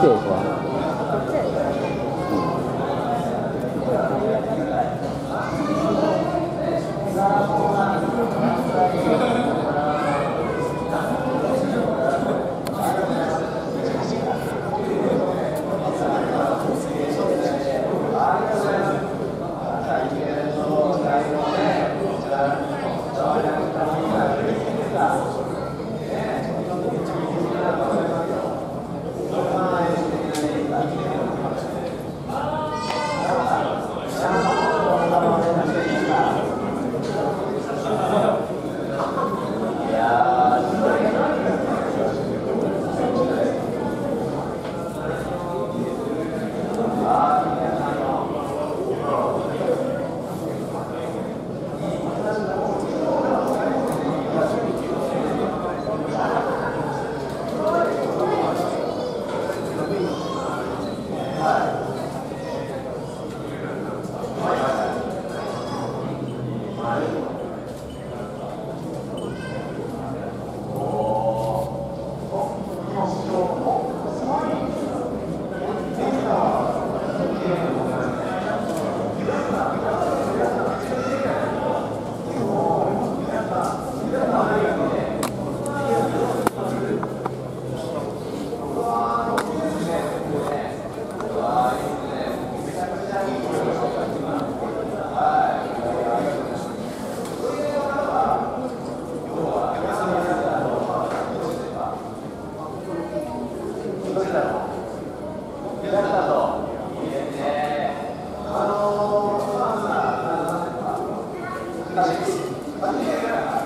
谢谢細